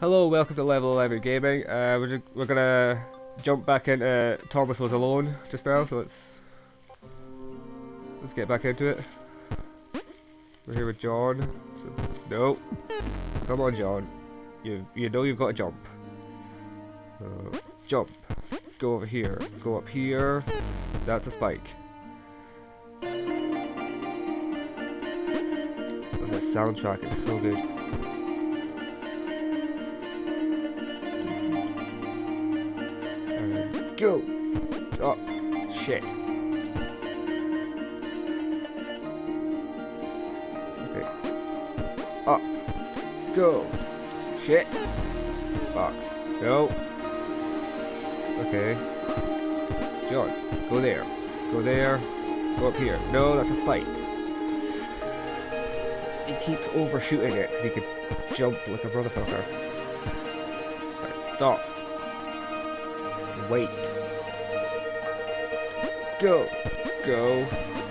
Hello, welcome to Level 11 Gaming. Uh, we're, ju- we're gonna jump back into Thomas was alone just now, so let's let's get back into it. We're here with John. So, no, come on, John. You you know you've got to jump. Uh, jump. Go over here. Go up here. That's a spike. Oh, the soundtrack is so good. Go! Oh, shit. Okay. Up. Go! Shit! Fuck. No. Okay. John, go there. Go there. Go up here. No, that's a spike. He keeps overshooting it 'cause he can jump like a motherfucker. Right, stop. Wait. Go. Go.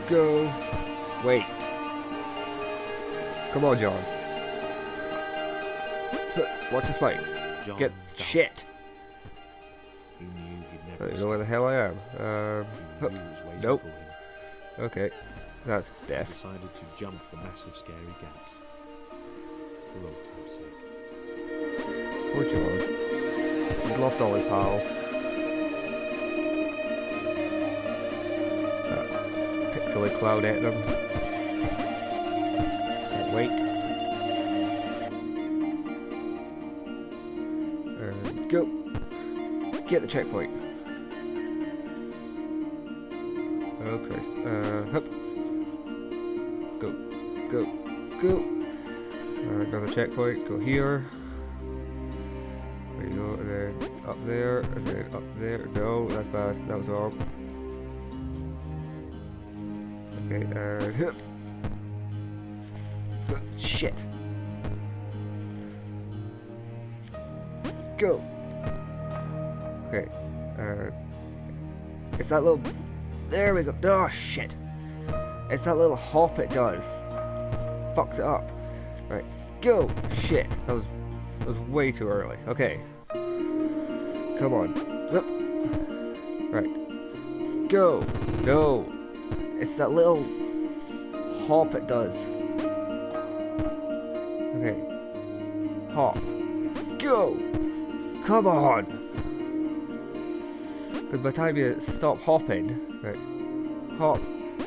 Go. Wait. Come on, John. Watch the spike. John Get Dunk, shit. Who knew he'd I don't know where the hell I am. Um, Who knew it was waiting Nope. okay. That's He death. decided to jump the massive scary gaps. For old time's sake. Poor John. He's lost all his pals. Pixely cloud at them. Can't wait. And go. Get the checkpoint. Oh Christ. Uh, hup. Go. Go. Go. Uh, another checkpoint. Go here. There you go, and then up there, and then up there. No, that's bad. That was wrong. Okay, uh... Shit. Go. Okay. Uh, it's that little. There we go. Oh shit. It's that little hop it does. Fucks it up. Right. Go. Shit. That was that was way too early. Okay. Come on. Right. Go. No. It's that little hop it does. Okay. Hop. Go. Come on. Because by the time you stop hopping, right, hop,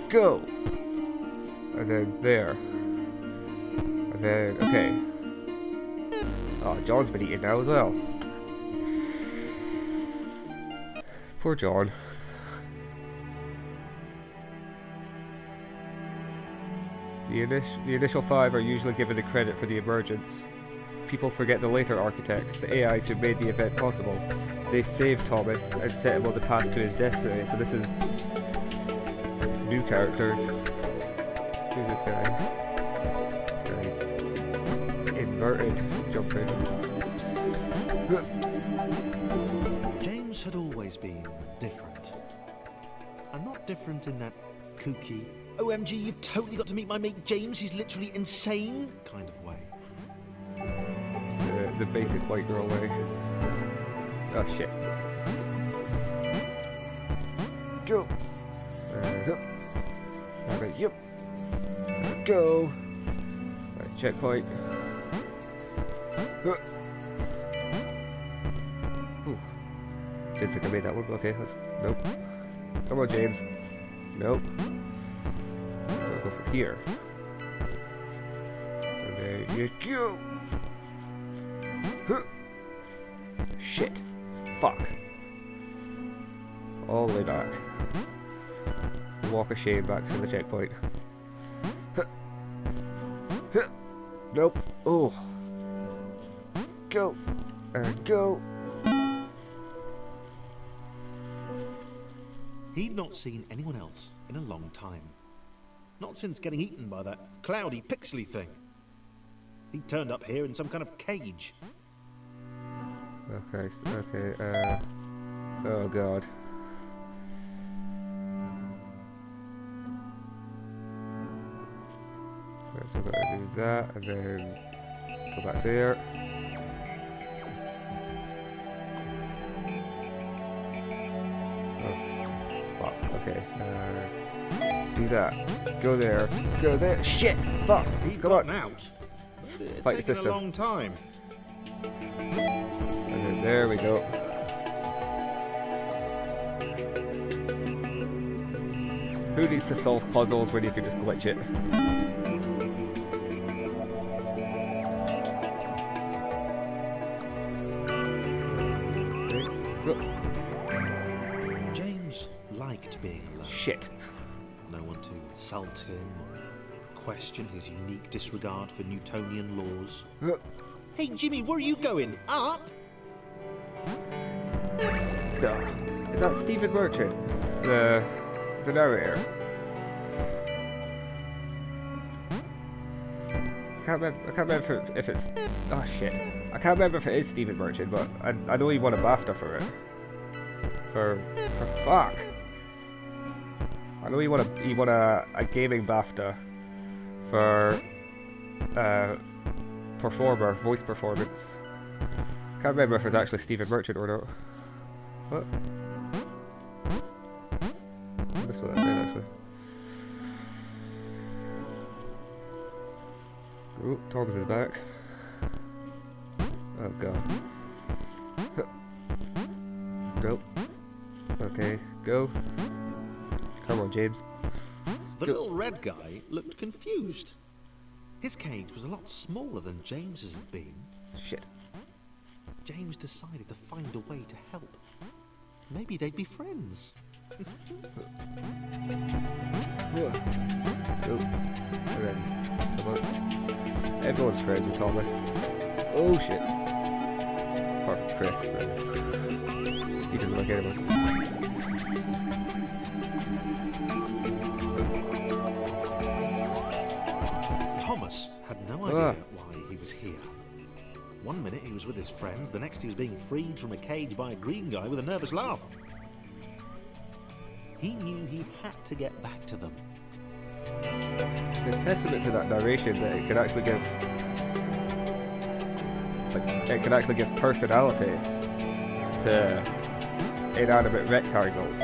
go. And then there. And then, okay. Oh, John's been eating now as well. Poor John. The, the initial five are usually given the credit for the emergence. People forget the later architects, the AIs who made the event possible. They saved Thomas and set him on the path to his destiny, so this is new characters. Who's this guy? Inverted jumping. James had always been different. And not different in that kooky, OMG, you've totally got to meet my mate James, he's literally insane kind of way. the, the basic white girl way. Oh shit. Go. Uh. Okay, yep. Go. Right, checkpoint. Huh. Didn't think I made that one. Okay, that's nope. Come on, James. Nope. Here. And there you go. Huh. Shit. Fuck. All the way back. Walk a shame back to the checkpoint. Huh. Huh. Nope. Oh. Go. And go. He'd not seen anyone else in a long time. Not since getting eaten by that cloudy, pixely thing. He turned up here in some kind of cage. Okay, okay, uh... Oh, God. Right, so I got to do that, and then go back there. Oh, fuck, okay. Uh, do that. Go there. Go there. Shit! Fuck! He'd Come on! out. But it had Fight taken a long time. And then there we go. Who needs to solve puzzles when you can just glitch it? Question his unique disregard for Newtonian laws. Hey Jimmy, where are you going? Up? Is that Stephen Merchant? The, the narrator? I can't remember, I can't remember if, it- if it's... Oh shit. I can't remember if it is Stephen Merchant, but I, I know he won a BAFTA for it. For... for fuck! I know he won a, he won a, a gaming BAFTA for... Uh, performer, voice performance. Can't remember if it's actually Stephen Merchant or not. What? What that said actually. Oh, Thomas is back. Oh god. Go. Okay, go. Come on, James. The little red guy looked confused. His cage was a lot smaller than James's had been. Shit. James decided to find a way to help. Maybe they'd be friends. Then, come. Everyone's friends with Thomas. Oh shit. Apart from Chris, he doesn't like anyone. No Ah. idea why he was here. One minute he was with his friends, the next he was being freed from a cage by a green guy with a nervous laugh. He knew he had to get back to them. It's a testament to that narration that it can actually give like it can actually give personality to inanimate rectangles.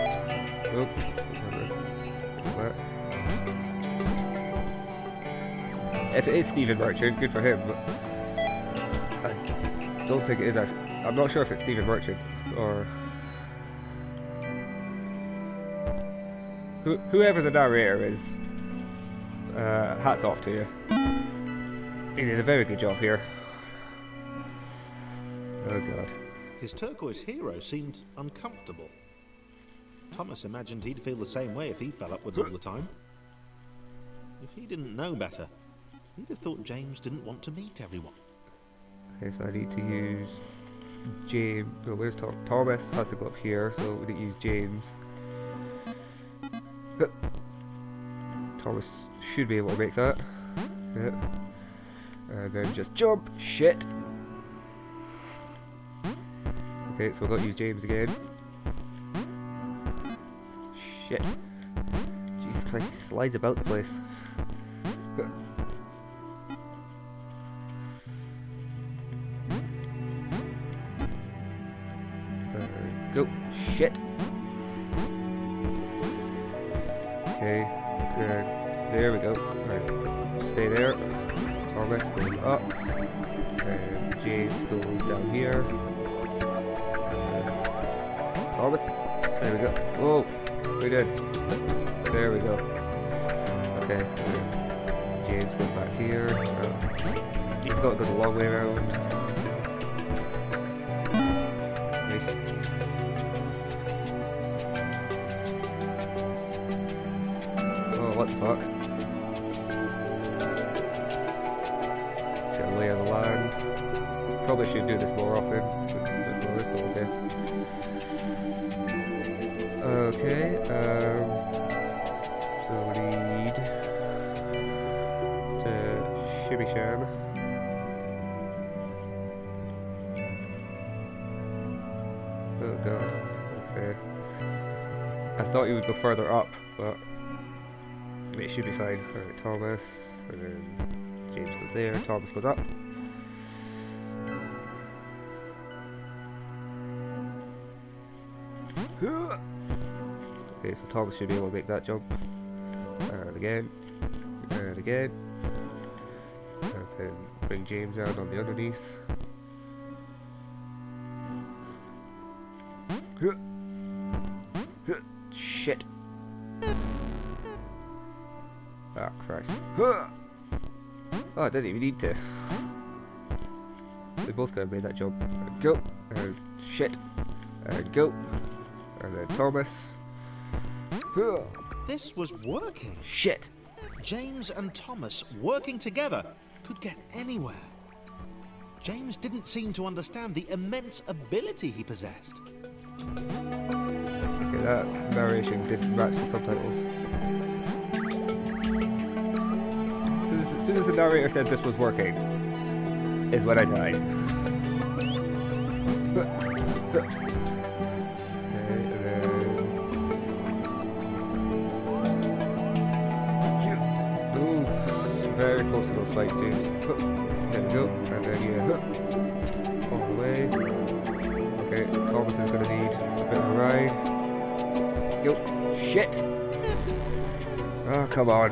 Oop. If it is Stephen Merchant, good for him. But I don't think it is. I'm not sure if it's Stephen Merchant or who, whoever the narrator is. Uh, hats off to you. He did a very good job here. Oh god. His turquoise hero seemed uncomfortable. Thomas imagined he'd feel the same way if he fell upwards all the time. If he didn't know better, he'd have thought James didn't want to meet everyone. Okay, so I need to use James. Oh, where's? Thomas has to go up here, so we need to use James. But Thomas should be able to make that. Yeah. And then just jump. Shit. Okay, so we'll to use James again. Shit. Jesus Christ, slides about the place. Shit. Okay. Good. There we go. Alright. Stay there. Thomas goes up. And James goes down here. Thomas. There we go. Whoa. We did. There we go. Okay. James goes back here. Uh, he's got to go the long way around. Fuck? Get a lay of the land. Probably should do this more often. Okay, um, so we need to shimmy sham. Oh god, okay. I thought you would go further up, but should. Alright, Thomas, and then James goes there, Thomas goes up. Okay, so Thomas should be able to make that jump. And again. And again. And then bring James out on the underneath. Shit. I didn't even need to. They both could have made that jump. And go. And shit. Uh, and go. And then Thomas. This was working. Shit. James and Thomas working together could get anywhere. James didn't seem to understand the immense ability he possessed. Okay, that narration didn't match the subtitles. As the narrator said this was working, is when I died. Ooh, very close to those spikes, dude. There we go, and then yeah, all the way. Okay, Thomas is gonna need a bit of a ride. Yo, shit! Oh, come on.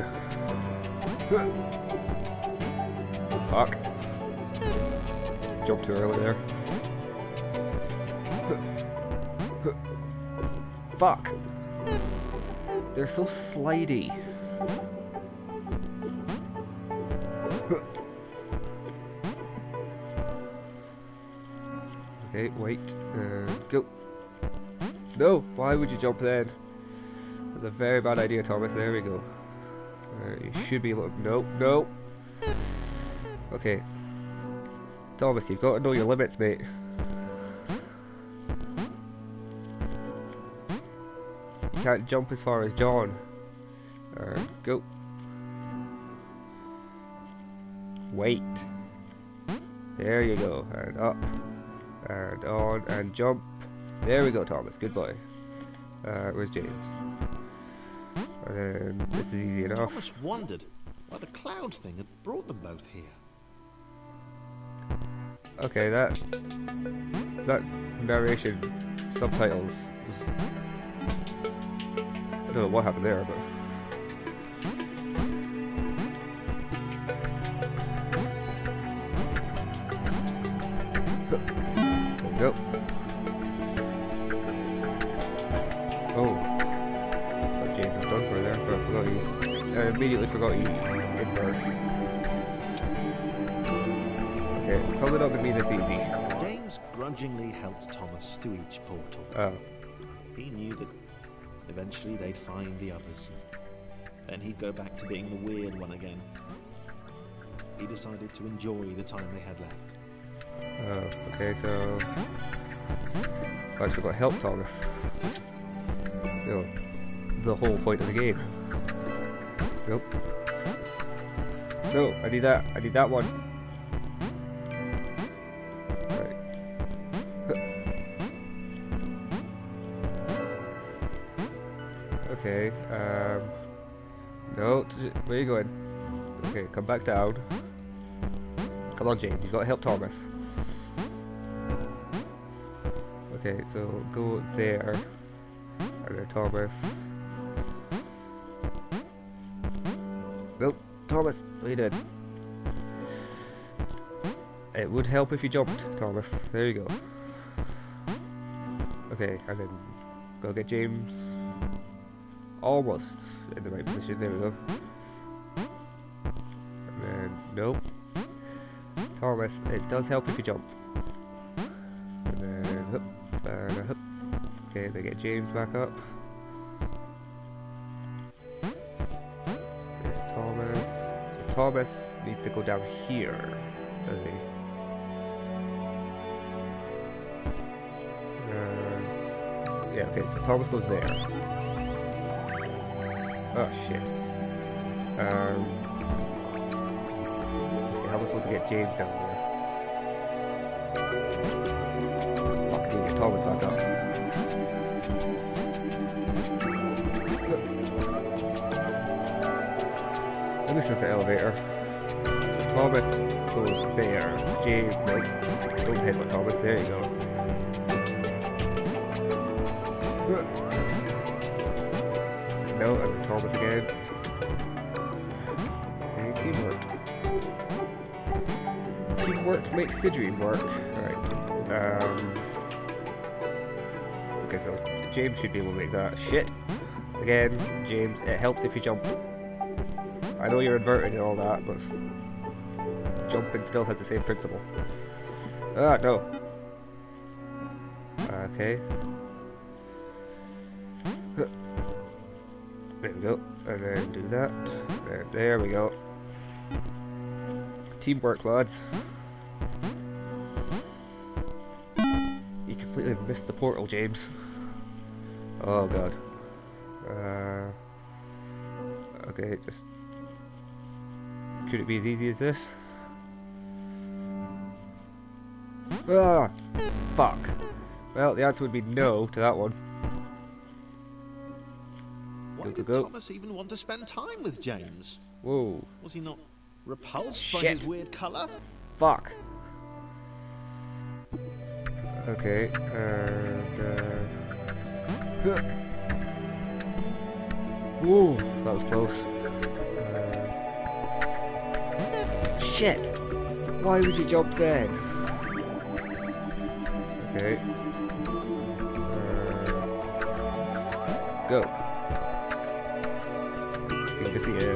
Jumped too early there. Fuck. They're so slidey. Okay, wait. Uh, go. No! Why would you jump then? That's a very bad idea, Thomas. There we go. Uh, you should be able to... No, no! Okay. Thomas, you've got to know your limits, mate. You can't jump as far as John. Uh, go. Wait. There you go. And up. And on. And jump. There we go, Thomas. Good boy. Uh, where's James? And then this is easy enough. Thomas wondered why the cloud thing had brought them both here. Okay, that that narration subtitles was I don't know what happened there, but go. Oh, James was done for there, I forgot you. I immediately forgot you. Okay, probably not gonna be this easy. James grudgingly helped Thomas to each portal. Oh, He knew that eventually they'd find the others. Then he'd go back to being the weird one again. He decided to enjoy the time they had left. oh, okay, so I actually got help Thomas. You know, the whole point of the game. Nope. No, I need that. I need that one. Okay, um... No, where are you going? Okay, come back down. Come on, James, you've got to help Thomas. Okay, so go there. And then Thomas. Nope, Thomas, what are you doing? It would help if you jumped, Thomas. There you go. Okay, and then go get James. Almost in the right position. There we go. And then, nope. Thomas, it does help if you jump. And then, and a. Okay, they get James back up. Okay, Thomas. So Thomas needs to go down here, does he? Uh, yeah, okay, so Thomas goes there. Oh shit. Um, okay, how am I supposed to get James down there? Fuck, I can get Thomas back up. And this is the elevator. So Thomas goes there. James, no, don't hit with Thomas. There you go. Makes the dream work. Alright. Um, okay, so James should be able to make that. Shit. Again, James, it helps if you jump. I know you're inverted and all that, but jumping still has the same principle. Ah, no. Okay. There we go. And then do that. And there we go. Teamwork, lads. Missed the portal, James. Oh god. Uh, okay, just... Could it be as easy as this? Ah! Fuck. Well, the answer would be no to that one. Why Go, go, did. Thomas even want to spend time with James? Whoa. Was he not repulsed by his weird colour? Fuck. Okay, and uh, huh. Whoa, that was close. Uh, shit! Why would you jump then? Okay. Uh, go. Good to see you.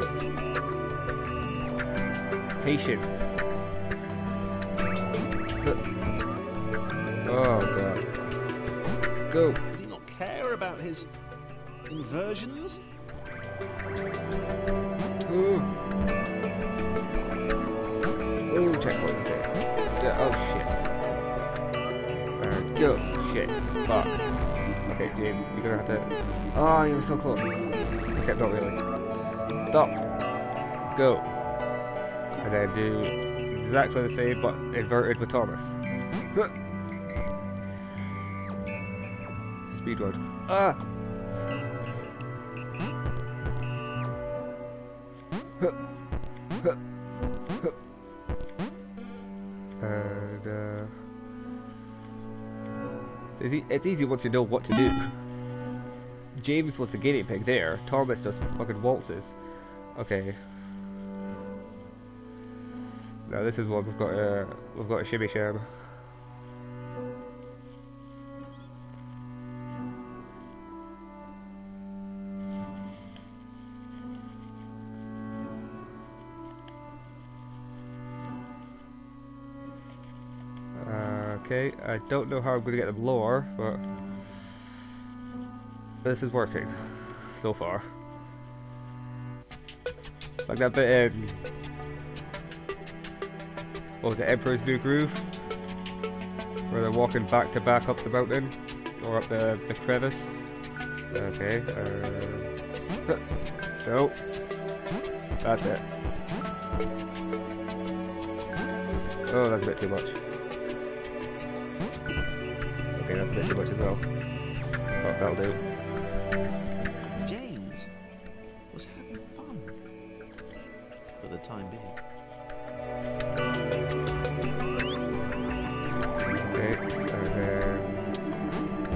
Go. Did he not care about his inversions? Ooh. Oh, checkpoint. Yeah, oh shit. Go. Shit. Fuck. Okay, James, you're gonna have to. Oh, you were so close. Okay, not really. Stop. Go. And then do exactly the same, but inverted with Thomas. Ah! Uh... It's, easy once you know what to do. James was the guinea pig there. Thomas does fucking waltzes. Okay. Now this is one we've got a we've got a shimmy sham. Okay, I don't know how I'm going to get them lower, but this is working so far. Like that bit in what was it, Emperor's New Groove? Where they're walking back to back up the mountain or up the, the crevice. Okay, uh, no, that's it. Oh, that's a bit too much. A bit too as well. Oh, that'll do. James was having fun. For the time being. Okay, and then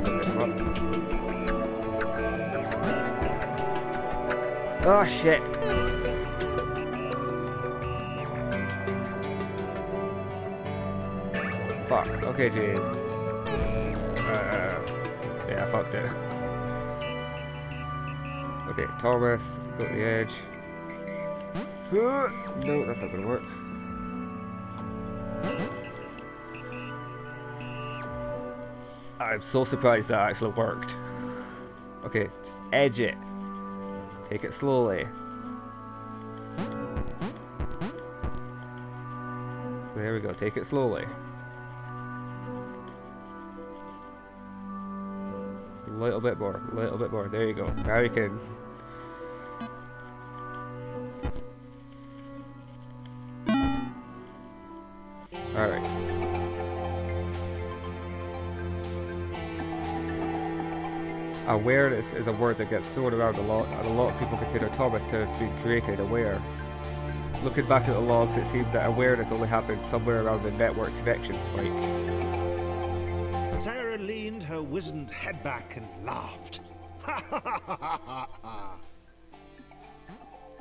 flip him up. Oh shit! Fuck. Okay, James. It. Okay, Thomas, go to the edge. No, that's not gonna work. I'm so surprised that actually worked. Okay, edge it. Take it slowly. There we go, take it slowly. Little bit more, a little bit more. There you go. Now you can. Alright. awareness is a word that gets thrown around a lot, and a lot of people consider Thomas to been created aware. Looking back at the logs, it seems that awareness only happened somewhere around the network connection spike. Her wizened head back and laughed.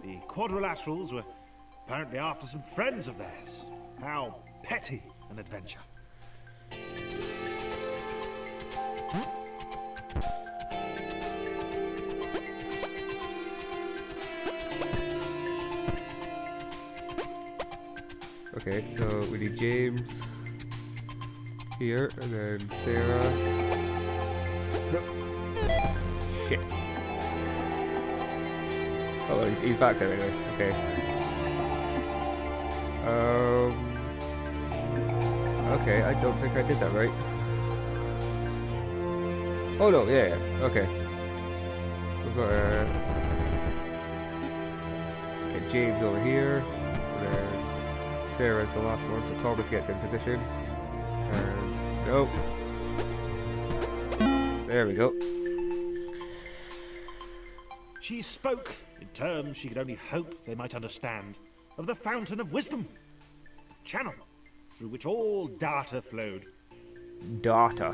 The quadrilaterals were apparently after some friends of theirs. How petty an adventure. Okay, so we need James here, and then Sarah. Shit. Oh, he's, back there anyway. Okay. Um. Okay, I don't think I did that right. Oh no, yeah, yeah. okay. We've got uh, okay, James over here, and then Sarah's the last one, so Thomas gets in position. And nope. There we go. She spoke in terms she could only hope they might understand of the fountain of wisdom, the channel through which all data flowed. Data.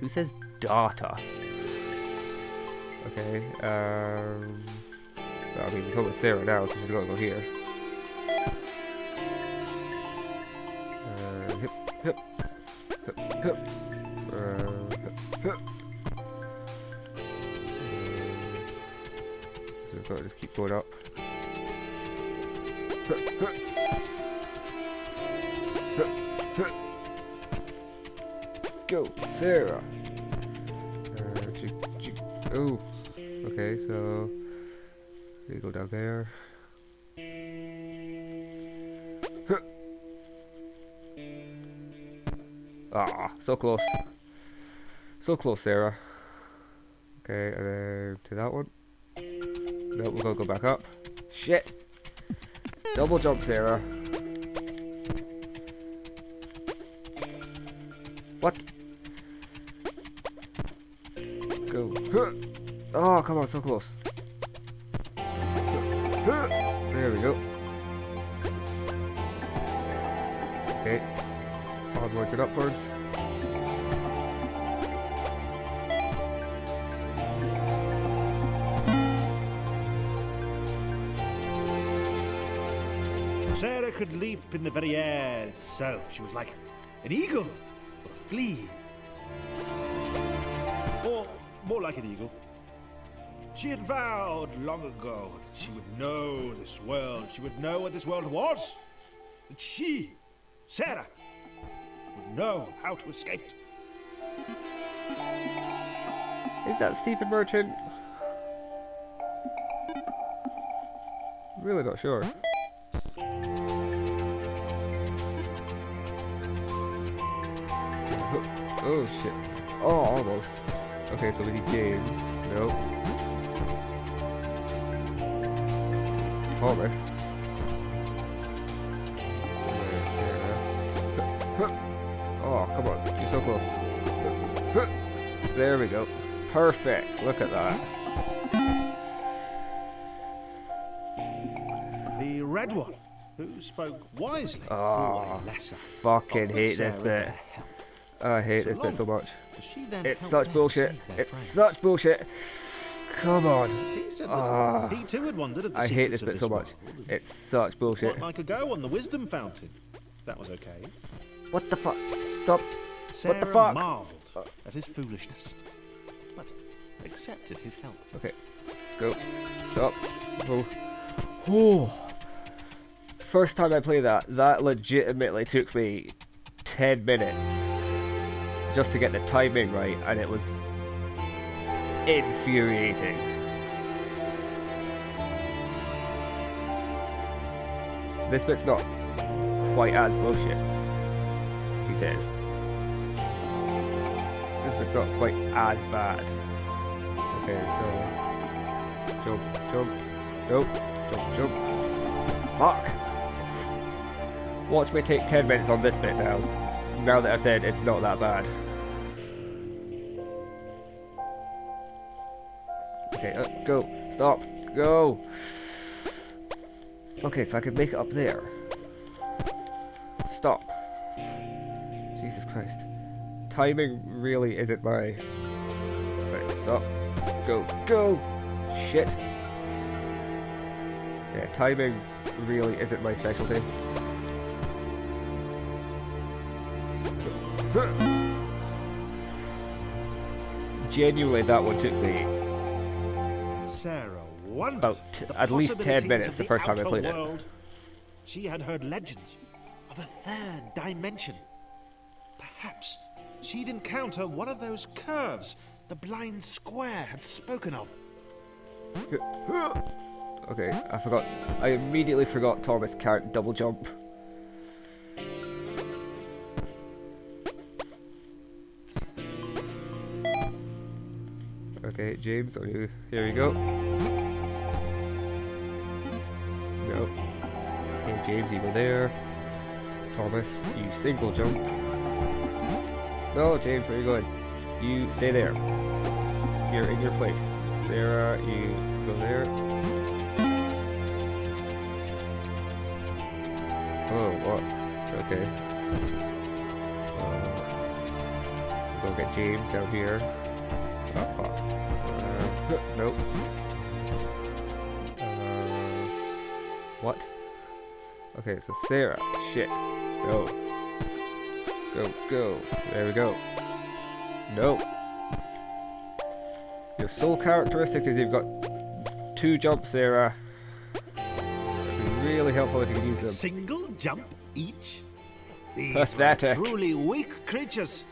Who says data? Okay, um... so, I mean, we're with Sarah now, so she's gotta go here. So we've got to just keep going up. Go, Sarah. Uh, oh, okay, so we go down there. Ah, so close. So close, Sarah. Okay, to that one. No, we're gonna go back up. Shit! Double jump, Sarah. What? Go. Oh, come on, so close. There we go. Okay. Onwards and upwards. Sarah could leap in the very air itself. She was like an eagle or a flea. Or more like an eagle. She had vowed long ago that she would know this world. She would know what this world was. That she, Sarah, know how to escape. Is that Stephen Merchant? Really not sure. Oh, oh shit. Oh, almost. Okay, so we need James. Nope. Almost. Oh, come on. You're so close. There we go. Perfect. Look at that. The red one, who spoke wisely lesser. Fucking hate this bit. I hate So this bit so much. It's such bullshit. It's friends? such bullshit. Come on. He said that Ah. he too had wondered at the I hate this bit so much. world It's such bullshit. Quite like a go on the wisdom fountain. That was okay. What the fuck? Stop. Sarah what the fuck? marvelled at his foolishness, but accepted his help. Okay. Go. Stop. Oh. Oh. First time I played that, that legitimately took me 10 minutes just to get the timing right, and it was infuriating. This bit's not quite as bullshit, he. This not quite as bad. Okay, so jump, jump, nope, jump, jump. Fuck! Watch me take 10 minutes on this bit now. Now that I've said it's not that bad. Okay, uh, go, stop, go! Okay, so I can make it up there. Timing really isn't my... Right, stop. Go, go! Shit. Yeah, timing really isn't my specialty. Genuinely, that one took me Sarah wondered About at least 10 minutes the first time I played it. She had heard legends of a third dimension. Perhaps she'd encounter one of those curves the blind square had spoken of. Okay, I forgot. I immediately forgot Thomas can't double jump. Okay, James, here we go. No. Okay, James, you go there. Thomas, you single jump. No, James, where are you going? You stay there. You're in your place. Sarah, you go there. Oh, what? Okay. Uh, go get James down here. Oh, fuck. Uh, nope. Uh, what? Okay, so Sarah. Shit. Go. Go, go. There we go. Nope. Your sole characteristic is you've got two jumps, Sarah. Uh, It'd be really helpful if you could use them. Single jump each? These Pathetic. were eh? truly weak creatures.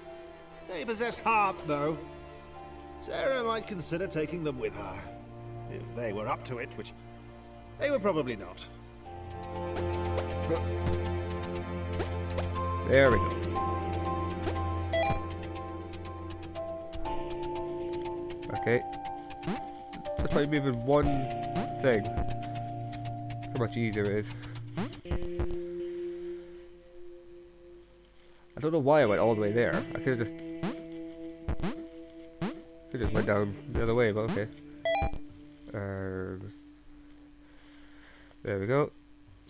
They possess heart, though. Sarah might consider taking them with her. If they were up to it, which they were probably not. There we go. Okay. Just by moving one thing. How much easier it is. I don't know why I went all the way there. I could have just... Could just went down the other way, but okay. Uh, there we go.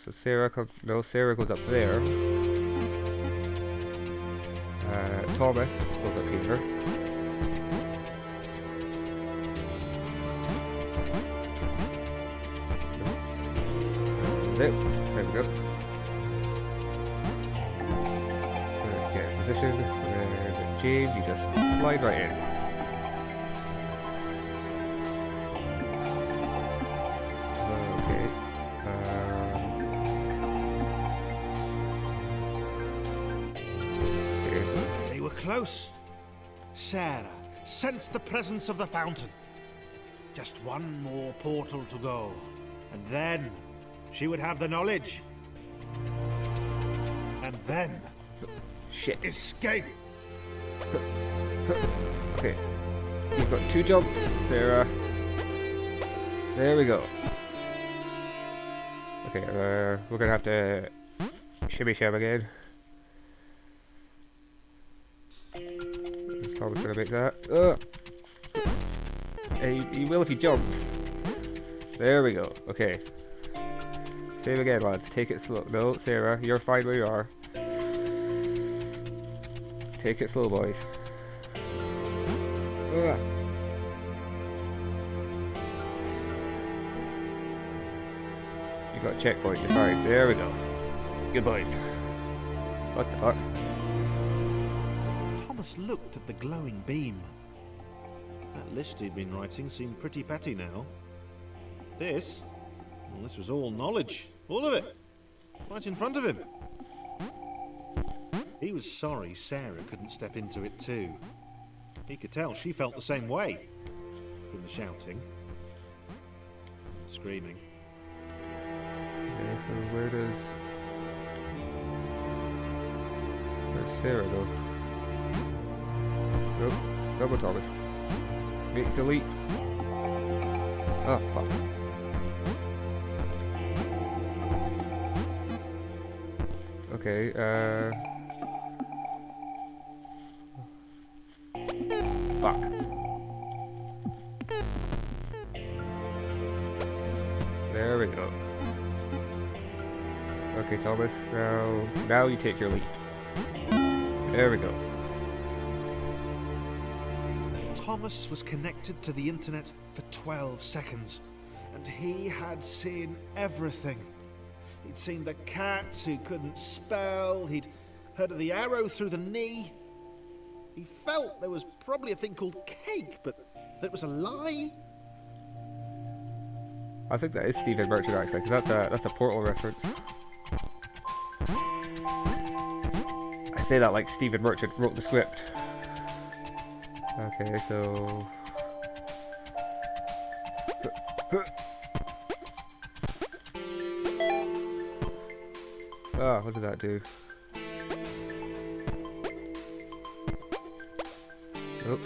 So Sarah comes... No, Sarah goes up there. Uh, Thomas goes up here. There, there we go. Get position, and then James, you just slide right in. Okay. Um. They were close. Sarah sensed the presence of the fountain. Just one more portal to go, and then she would have the knowledge. And then Shit. escape. Okay. You've got two jumps, Sarah. There we go. Okay, uh, we're gonna have to shimmy sham again. Is Thomas gonna make that? Ugh. Hey, he will if he jumps. There we go. Okay. Again, lads. Take it slow. No, Sarah, you're fine where you are. Take it slow, boys. Ugh. You got checkpoint, you're fine. There we go. Good boys. What the fuck? Thomas looked at the glowing beam. That list he'd been writing seemed pretty petty now. This? Well, this was all knowledge. All of it. Right in front of him. He was sorry Sarah couldn't step into it too. He could tell she felt the same way. From the shouting. and Screaming. Okay, so where does... Where's Sarah go? Nope. Double Thomas. Make delete. leap. Oh, fuck. Okay, uh... Fuck. There we go. Okay, Thomas, now, now you take your leap. There we go. Thomas was connected to the internet for 12 seconds. And he had seen everything. He'd seen the cats who couldn't spell, he'd heard of the arrow through the knee. He felt there was probably a thing called cake, but that was a lie. I think that is Stephen Merchant actually, because that's a that's a Portal reference. I say that like Stephen Merchant wrote the script. Okay, so Ah, what did that do? Oh,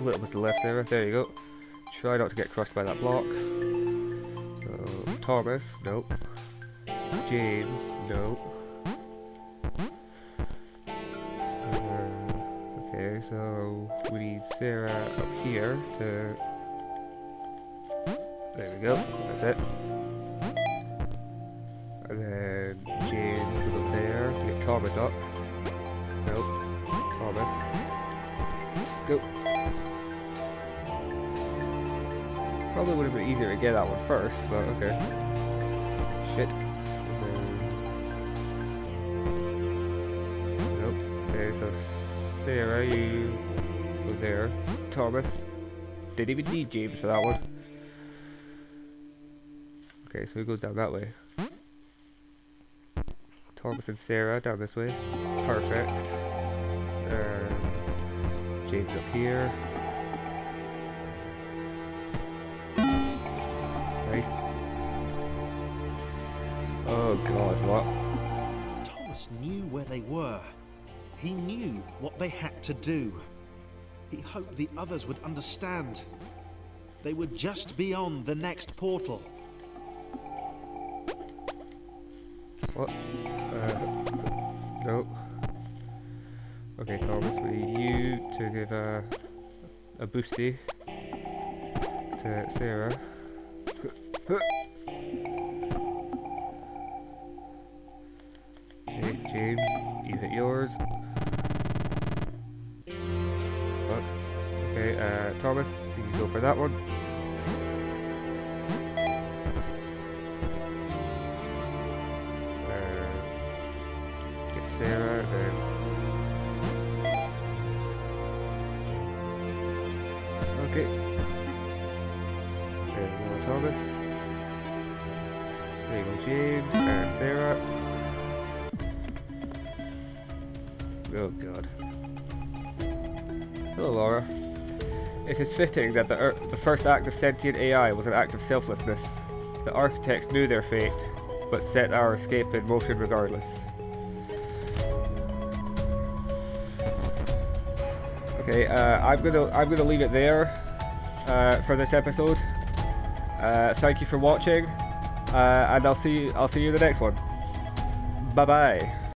a little bit to the left there. There you go. Try not to get crushed by that block. So, Thomas, nope. James, nope. Uh, okay, so we need Sarah up here to... There we go, that's it. Get that one first, but okay. Shit. Nope. Okay, so Sarah, you there. Thomas. Didn't even need James for that one. Okay, so he goes down that way. Thomas and Sarah down this way. Perfect. Uh, James up here. Oh god, what? Thomas knew where they were. He knew what they had to do. He hoped the others would understand. They were just beyond the next portal. What? Uh, nope. Okay, Thomas, we need you to give a, a boosty to Sarah. Thomas, you can go for that one. Fitting that the, the first act of sentient AI was an act of selflessness. The architects knew their fate, but set our escape in motion regardless. Okay, uh, I'm gonna I'm gonna leave it there uh, for this episode. Uh, thank you for watching, uh, and I'll see you, I'll see you in the next one. Bye bye.